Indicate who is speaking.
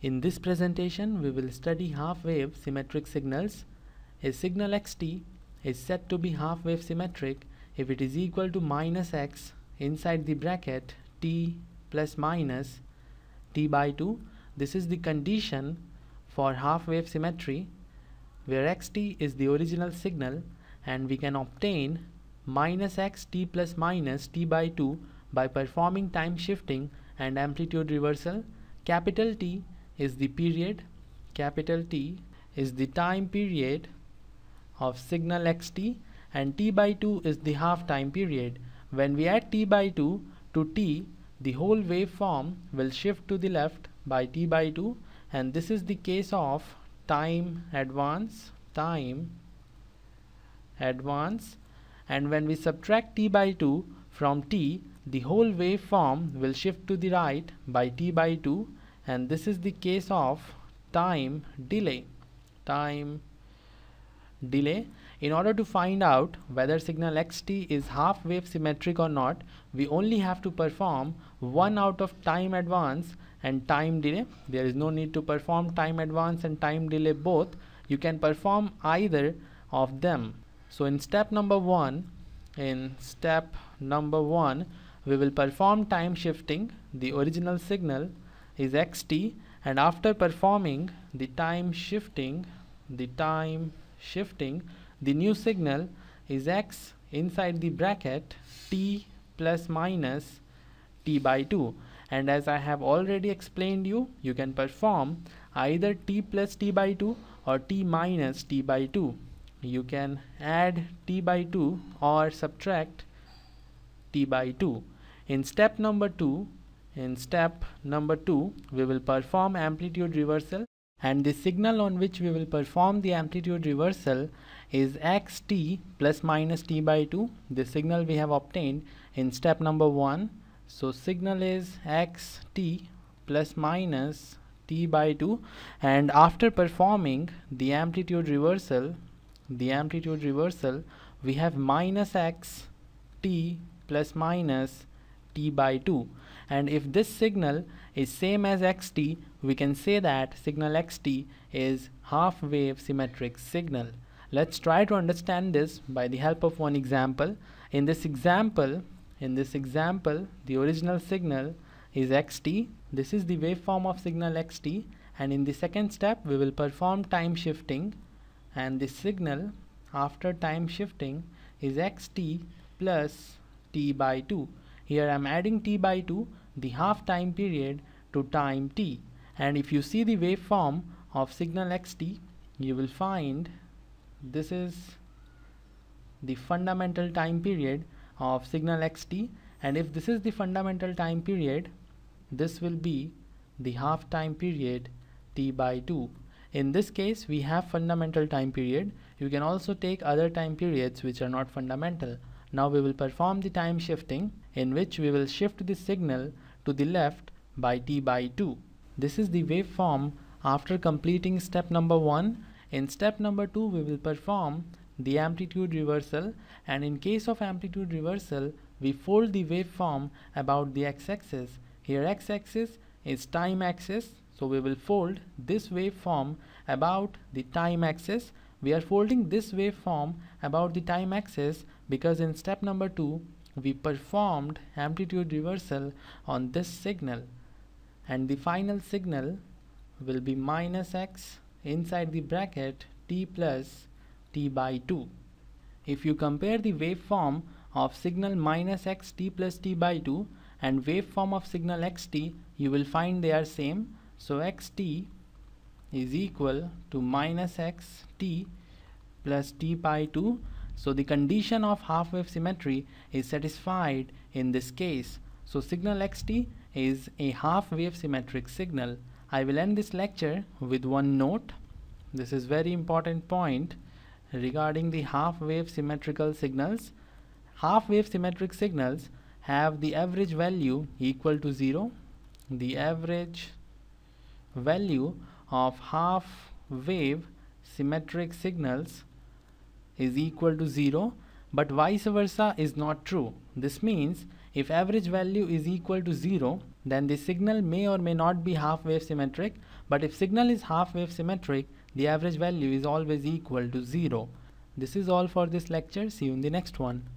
Speaker 1: In this presentation, we will study half-wave symmetric signals. A signal xt is said to be half-wave symmetric if it is equal to minus x inside the bracket t plus minus t by 2. This is the condition for half-wave symmetry where xt is the original signal and we can obtain minus x t plus minus t by 2 by performing time shifting and amplitude reversal. Capital T is the period capital T is the time period of signal xt and t by 2 is the half time period. When we add t by 2 to t the whole waveform will shift to the left by t by 2 and this is the case of time advance time advance and when we subtract t by 2 from t the whole waveform will shift to the right by t by 2 and this is the case of time delay. Time delay. In order to find out whether signal xt is half wave symmetric or not we only have to perform one out of time advance and time delay. There is no need to perform time advance and time delay both. You can perform either of them. So in step number one in step number one we will perform time shifting the original signal is xt and after performing the time shifting the time shifting the new signal is x inside the bracket t plus minus t by 2 and as I have already explained you you can perform either t plus t by 2 or t minus t by 2 you can add t by 2 or subtract t by 2 in step number 2 in step number 2 we will perform amplitude reversal and the signal on which we will perform the amplitude reversal is xt plus minus t by 2 the signal we have obtained in step number 1 so signal is xt plus minus t by 2 and after performing the amplitude reversal the amplitude reversal we have minus x t plus minus t by 2 and if this signal is same as xt we can say that signal xt is half wave symmetric signal. Let's try to understand this by the help of one example. In this example in this example the original signal is xt this is the waveform of signal xt and in the second step we will perform time shifting. And the signal after time shifting is xt plus t by 2 here I'm adding t by 2 the half time period to time t. And if you see the waveform of signal xt you will find this is the fundamental time period of signal xt and if this is the fundamental time period this will be the half time period t by 2 in this case we have fundamental time period. You can also take other time periods which are not fundamental now we will perform the time shifting in which we will shift the signal to the left by t by 2. This is the waveform after completing step number 1. In step number 2 we will perform the amplitude reversal and in case of amplitude reversal we fold the waveform about the x-axis. Here x-axis is time axis so we will fold this waveform about the time axis we are folding this waveform about the time axis because in step number 2 we performed amplitude reversal on this signal and the final signal will be minus x inside the bracket t plus t by 2. If you compare the waveform of signal minus x t plus t by 2 and waveform of signal xt you will find they are same so xt is equal to minus x t plus t pi 2 so the condition of half wave symmetry is satisfied in this case. So signal xt is a half wave symmetric signal. I will end this lecture with one note. This is very important point regarding the half wave symmetrical signals. Half wave symmetric signals have the average value equal to 0 the average value of half wave symmetric signals is equal to 0 but vice versa is not true this means If average value is equal to 0, then the signal may or may not be half wave symmetric, but if signal is half wave symmetric, the average value is always equal to 0. This is all for this lecture. See you in the next one.